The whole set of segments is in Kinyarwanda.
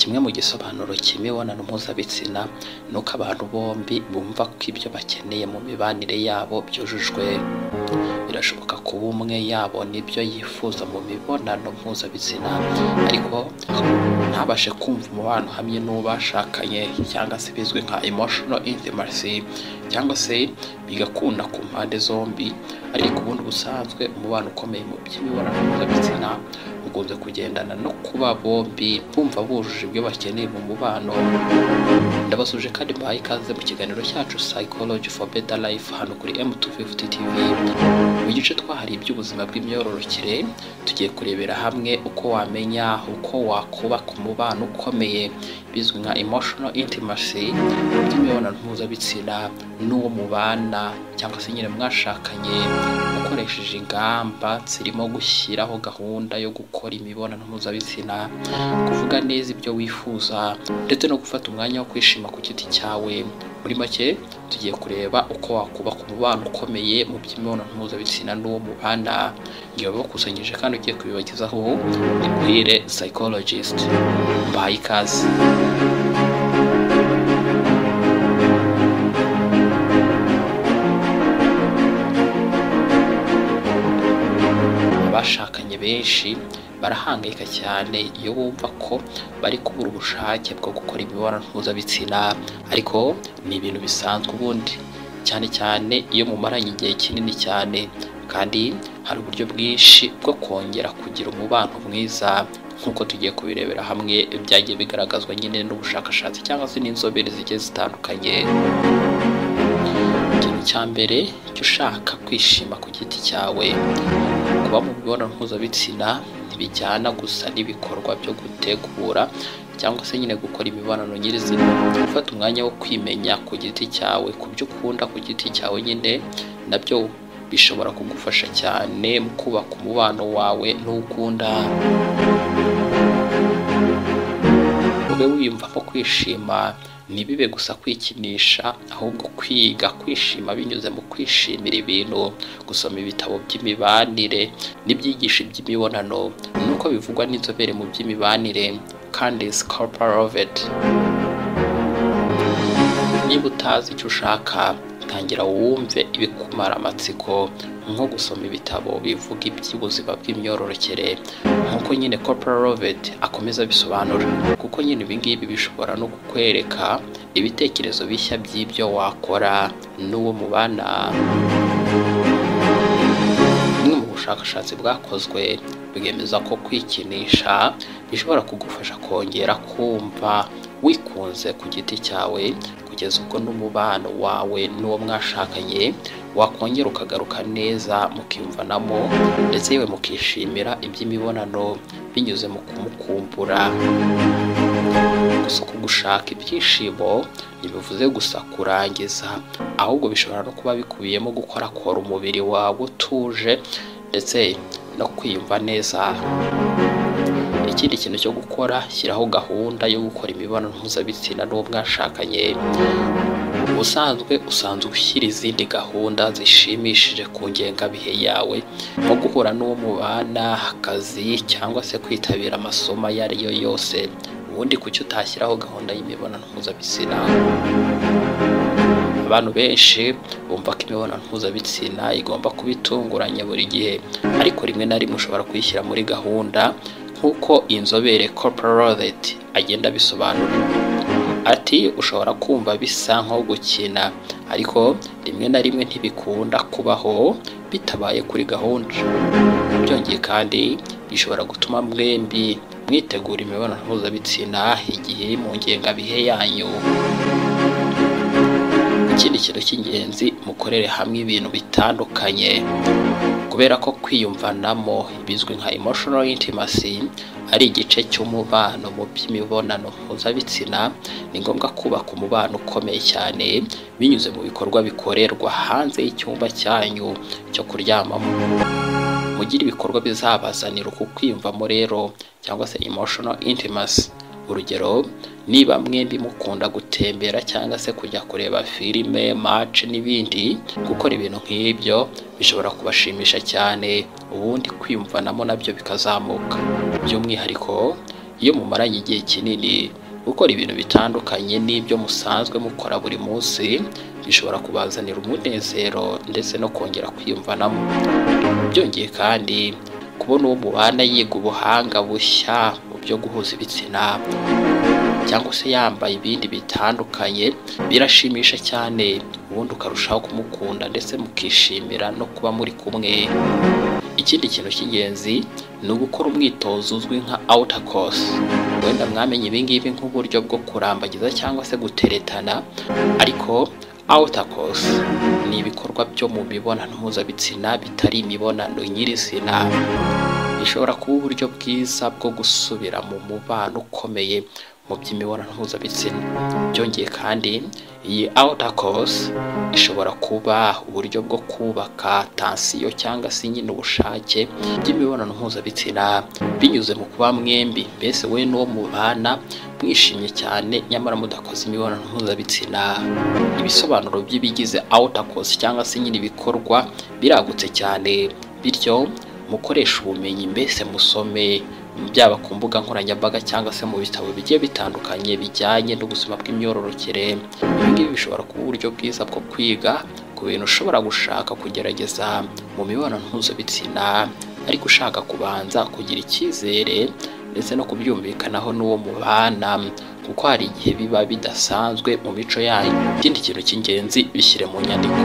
kimwe mu gisobanuro cy'imibonano mpuzabitsina ni uko abantu bombi bumva ko ibyo bakeneye mu mibanire yabo byujujwe. Birashoboka kuba umwe yabona ibyo yifuza mu mibonano mpuzabitsina ariko ntabashe kumva umubano hamwe n'uwo bashakanye cyangwa se bizwi nka emotional intimacy cyangwa se bigakunda ku mpande zombi ariko ubundi busanzwe umubano ukomeye mu by'imibonano mpuzabitsina ukunze kugendana no kuba bombi bumva bujuje ibyo bakeneye mu mubano. Ndabasuje kandi mbahaye ikaze mu kiganiro cyacu psychology for better life hano kuri M250 TV mu gice twahariye iby'ubuzima bw'imyororokere tugiye kurebera hamwe uko wamenya uko wakubaka umubano ukomeye. Bizwi nka emotional intimacy by'imibonano mpuzabitsina n'uwo mubana cyangwa se nyine mwashakanye ukoresheje ingamba zirimo gushyiraho gahunda yo gukora imibonano mpuzabitsina kuvuga neza ibyo wifuza ndetse no gufata umwanya wo kwishima ku giti cyawe. Muri make tugiye kureba uko wakubaka umubano ukomeye mu by'imibonano mpuzabitsina n'uwo mubana. Ngiye bakusanyije kandi ugiye kubibagezaho ni muhire psychologist. Ikaze. Abashakanye benshi barahangayika cyane iyo bumva ko bari kubura ubushake bwo gukora imibonano mpuzabitsina. Ariko ni ibintu bisanzwe ubundi. Cyane cyane iyo mumaranye igihe kinini cyane. Kandi hari uburyo bwinshi bwo kongera kugira umubano mwiza. Nk'uko tugiye kubirebera hamwe byagiye bigaragazwa nyine n'ubushakashatsi cyangwa se n'inzobere zigiye zitandukanye. Ikintu cya mbere jya ushaka kwishima ku giti cyawe. Kuba mu mibonano mpuzabitsina ntibijyana gusa n'ibikorwa byo gutegura cyangwa se nyine gukora imibonano nyirizina. Gufata umwanya wo kwimenya ku giti cyawe ku byo ukunda ku giti cyawe nyine na byo bishobora kugufasha cyane mu kubaka umubano wawe n'ukunda ube wiyumvamo kwishima ntibibe gusa kwikinisha ahubwo kwiga kwishima binyuze mu kwishimira ibintu gusoma ibitabo by'imibanire n'ibyigisho by'imibonano. Nuko bivugwa n'inzobere mu by'imibanire Candice Corporavet niba utazi icyo ushaka tangira wumve ibikumara amatsiko. Nko gusoma ibitabo bivuga iby'ubuzima bw'imyororokere nk'uko nyine Corporavet akomeza abisobanura. Kuko nyine ibi ngibi bishobora no kukwereka ibitekerezo bishya by'ibyo wakora n'uwo mubana bumwe mu bushakashatsi bwakozwe bwemeza ko kwikinisha bishobora kugufasha kongera kumva wikunze ku giti cyawe kugeza ubwo n'umubano wawe n'uwo mwashakanye wakongera ukagaruka neza mukiyumvanamo ndetse yewe mukishimira iby'imibonano binyuze mu kumukumbura. Gusa uku gushaka ibyishimo ntibivuze gusa kurangiza ahubwo bishobora no kuba bikubiyemo gukorakora umubiri wawe utuje ndetse no kwiyumva neza. Ikindi kintu cyo gukora shyiraho gahunda yo gukora imibonano mpuzabitsina n'uwo mwashakanye ubusanzwe usanzwe ushyira izindi gahunda zishimishije ku ngengabihe yawe nko guhura n'uwo mubana akazi cyangwa se kwitabira amasomo ayo ari yo yose. Ubundi kuki utashyiraho gahunda y'imibonano mpuzabitsina? Abantu benshi bumva ko imibonano mpuzabitsina igomba kuba itunguranye buri gihe ariko rimwe na rimwe ushobora kuyishyira muri gahunda nk'uko inzobere Corporalet agenda abisobanura. Ati ushobora kumva bisa nko gukina ariko rimwe na rimwe ntibikunda kubaho bitabaye kuri gahunda. Byongeye kandi bishobora gutuma mwembi mwitegura imibonano mpuzabitsina igihe mu ngengabihe yanyu. Ikindi kintu cy'ingenzi mukorere hamwe ibintu bitandukanye. Kubera ko kwiyumvanamo bizwi nka emotional intimacy ari igice cy'umubano mu by'imibonano mpuzabitsina ni ngombwa kubaka umubano ukomeye cyane binyuze mu bikorwa bikorerwa hanze y'icyumba cyanyu cyo kuryamamo. Mugire ibikorwa bizabazanira uku kwiyumvamo rero cyangwa se emotional intimacy. Urugero niba mwembi mukunda gutembera cyangwa se kujya kureba filime match n'ibindi gukora ibintu nk'ibyo bishobora kubashimisha cyane ubundi kwiyumvanamo na byo bikazamuka. By'umwihariko iyo mumaranye igihe kinini gukora ibintu bitandukanye n'ibyo musanzwe mukora buri munsi bishobora kubazanira umunezero ndetse no kongera kwiyumvanamo. Byongeye kandi kubona uwo mubana yiga ubuhanga bushya mu byo guhuza ibitsina cyangwa se yambaye ibindi bitandukanye birashimisha cyane ubundi ukarushaho kumukunda ndetse mukishimira no kuba muri kumwe. Ikindi kintu cy'ingenzi ni ugukora umwitozo uzwi nka outer course. Wenda mwamenye ibingibi nk'uburyo bwo kurambagiza cyangwa se guteretana ariko outer course ni ibikorwa byo mu mibonano mpuzabitsina bitari imibonano nyirizina. Bishobora kuba uburyo bwiza bwo gusubira mu mubano ukomeye mu by'imibonano mpuzabitsina. Byongeye kandi iyi outer course ishobora kuba uburyo bwo kubaka tansiyo cyangwa se nyine ubushake by'imibonano mpuzabitsina binyuze mu kuba mwembi. Mbese we n'uwo mubana mwishimye cyane nyamara mudakoze imibonano mpuzabitsina. Ibisobanuro by'ibigize outer course cyangwa se nyine ibikorwa biragutse cyane. Bityo mukoresha ubumenyi mbese musome. Byaba ku mbuga nkoranyambaga cyangwa se mu bitabo bigiye bitandukanye bijyanye n'ubuzima bw'imyororokere. Ibi ngibi bishobora kuba uburyo bwiza bwo kwiga ku bintu ushobora gushaka kugerageza mu mibonano mpuzabitsina ariko ushaka kubanza kugira icyizere ndetse no kubyumvikanaho n'uwo mubana kuko hari igihe biba bidasanzwe mu mico yanyu. Ikindi kintu cy'ingenzi bishyire mu nyandiko.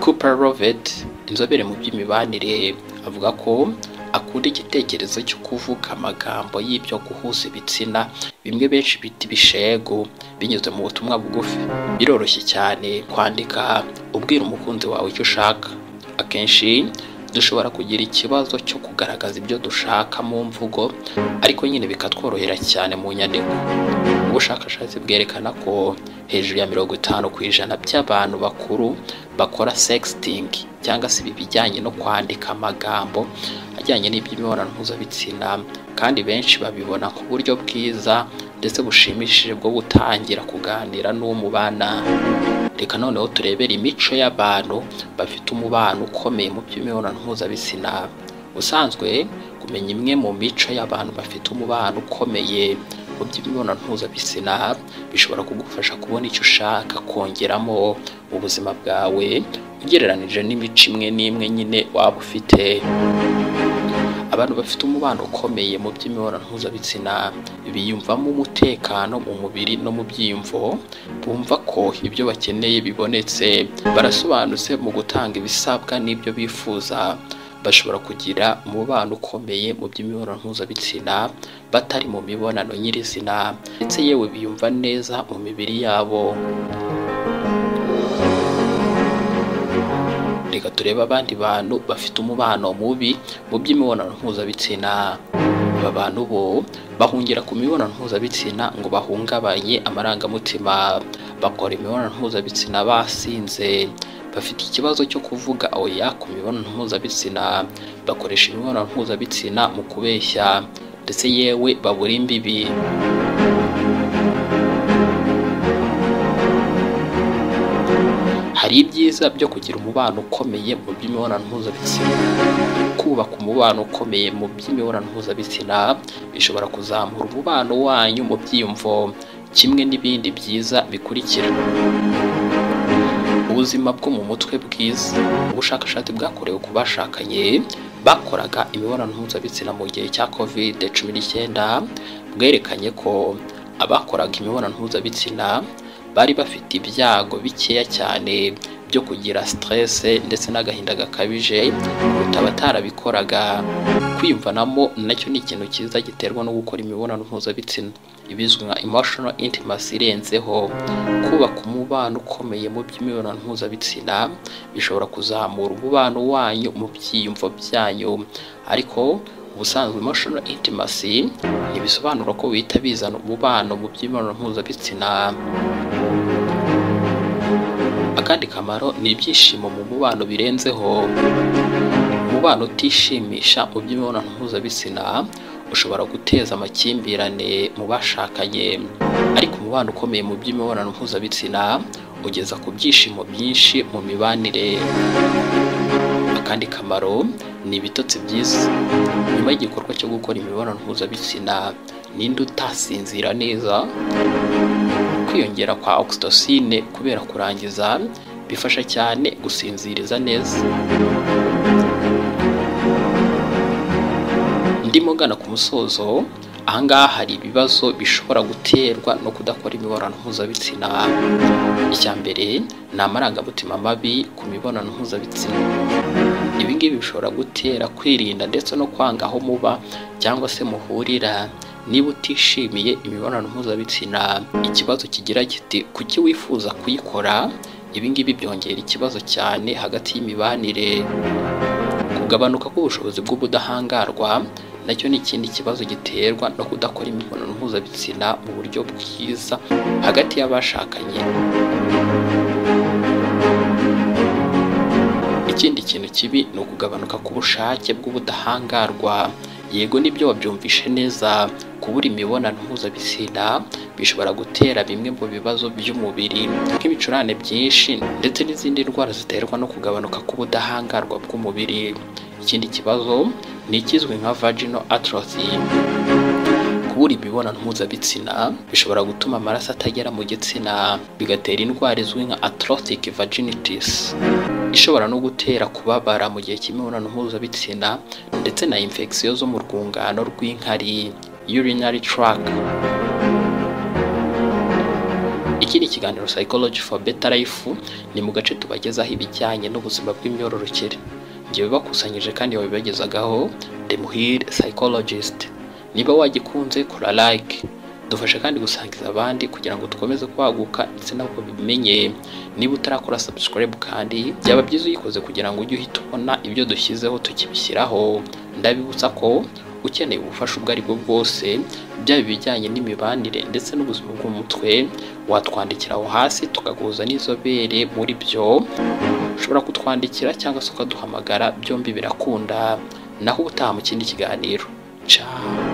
Cooper Rovet inzobere mu by'imibanire avuga ko akunda igitekerezo cyo kuvuga amagambo y'ibyo guhuza ibitsina bimwe benshi bita ibishegu binyuze mu butumwa bugufi. Biroroshye cyane kwandika ubwira umukunzi wawe icyo ushaka. Akenshi dushobora kugira ikibazo cyo kugaragaza ibyo dushaka mu mvugo ariko nyine bikatworohera cyane mu nyandiko. Ubushakashatsi bwerekana ko hejuru ya mirongo itanu ku ijana by'abantu bakuru bakora sexting cyangwa se ibi bijyanye no kwandika amagambo ajyanye n'iby'imibonano mpuzabitsina kandi benshi babibona nk'uburyo bwiza ndetse bushimishije bwo gutangira kuganira n'uwo mubana reka noneho turebere imico y'abantu bafite umubano ukomeye mu by'imibonano mpuzabitsina. Usanzwe kumenya imwe mu mico y'abantu bafite umubano ukomeye. Mu by'imibonano mpuzabitsina bishobora kugufasha kubona icyo ushaka kongeramo mu buzima bwawe ugereranije n'imico imwe n'imwe nyine waba ufite. Abantu bafite umubano ukomeye mu by'imibonano mpuzabitsina biyumvamo umutekano mu mubiri no mu byiyumvo bumva ko ibyo bakeneye bibonetse barasobanutse mu gutanga ibisabwa n'ibyo bifuza. Bashobora kugira umubano ukomeye mu by'imibonano mpuzabitsina batari mu mibonano nyirizina ndetse yewe biyumva neza mu mibiri yabo. Reka turebe abandi bantu bafite umubano mubi mu by'imibonano mpuzabitsina. Aba bantu bo bahungira ku mibonano mpuzabitsina ngo bahungabanye amarangamutima. Bakora imibonano mpuzabitsina basinze. Bafite ikibazo cyo kuvuga oya ku mibonano mpuzabitsina bakoresha imibonano mpuzabitsina mu kubeshya ndetse yewe babura imbibi. Hari ibyiza byo kugira umubano ukomeye mu by'imibonano mpuzabitsina. Kubaka umubano ukomeye mu by'imibonano mpuzabitsina bishobora kuzamura umubano wanyu mu byiyumvo. Kimwe n'ibindi byiza bikurikira. Ubuzima bwo mu mutwe bwiza. Ubushakashatsi bwakorewe ku bashakanye bakoraga imibonano mpuzabitsina mu gihe cya covid cumi n'icyenda bwerekanye ko abakoraga imibonano mpuzabitsina bari bafite ibyago bikeya cyane byo kugira stress ndetse n'agahinda gakabije kuruta abatarabikoraga. Kwiyumvanamo na cyo ni ikintu cyiza giterwa no gukora imibonano mpuzabitsina. Ibizwi nka emotional intimacy irenzeho. Kubaka umubano ukomeye mu by'imibonano mpuzabitsina bishobora kuzamura umubano wanyu mu byiyumvo byanyu. Ariko ubusanzwe emotional intimacy ntibisobanura ko bihita bizana umubano mu by'imibonano mpuzabitsina. Akandi kamaro ni ibyishimo mu mubano birenzeho. Umubano utishimisha mu by'imibonano mpuzabitsina ushobora guteza amakimbirane mu bashakanye. Ariko umubano ukomeye mu by'imibonano mpuzabitsina ugeza ku byishimo byinshi mu mibanire. Akandi kamaro ni ibitotsi byiza. Nyuma y'igikorwa cyo gukora imibonano mpuzabitsina ninde utasinzira neza? Kwiyongera kwa oxytocin kubera kurangiza bifasha cyane gusinziriza neza. Ndimo ngana ku musozo ahangaha hari ibibazo bishobora guterwa no kudakora imibonano mpuzabitsina. Icya mbere ni amarangamutima mabi ku mibonano mpuzabitsina. Ibi ngibi bishobora gutera kwirinda ndetse no kwanga aho muba cyangwa se muhurira. Niba utishimiye imibonano mpuzabitsina ikibazo kigira kiti kuki wifuza kuyikora? Ibi ngibi byongera ikibazo cyane hagati y'imibanire. Kugabanuka k'ubushobozi bw'ubudahangarwa na cyo ni ikindi kibazo giterwa no kudakora imibonano mpuzabitsina mu buryo bwiza hagati y'abashakanye. Ikindi kintu kibi ni ukugabanuka k'ubushake bw'ubudahangarwa. Yego ni byo wabyumvishe neza kubura imibonano mpuzabitsina bishobora gutera bimwe mu bibazo by'umubiri nk'ibicurane byinshi ndetse n'izindi ndwara ziterwa no kugabanuka k'ubudahangarwa bw'umubiri. Ikindi kibazo ni ikizwi nka vaginal atrophy. Kubura imibonano mpuzabitsina bishobora gutuma amaraso atagera mu gitsina bigatera indwara izwi nka atrophic vaginitis. Ishobora no gutera kubabara mu gihe cy'imibonano mpuzabitsina ndetse na infection zo mu rwungano rw'inkari urinary tract. Iki ni ikiganiro psychology for better life ni mu gace tubagezaho ibijyanye n'ubuzima bw'imyororokere. Njyewe bakusanyije kandi babibagezagaho demuhire psychologist. Niba wagikunze kora like. Dufasha kandi gusangiza abandi kugira ngo dukomeze kwaguka ndetse nabo bimenye niba utarakora subscribe kandi byaba byiza uyikoze kugira ngo ujye uhita ubona ibyo dushyizeho tukibishyiraho. Ndabibutsa ko ukeneye ubufasha ubwo ari bwo bwose byaba ibijyanye n'imibanire ndetse n'ubuzima bw'umutwe watwandikira aho hasi tukaguhuza n'inzobere muri byo. Ushobora kutwandikira cyangwa se ukaduhamagara byombi birakunda. Naho ubutaha mu kindi kiganiro. Ciao.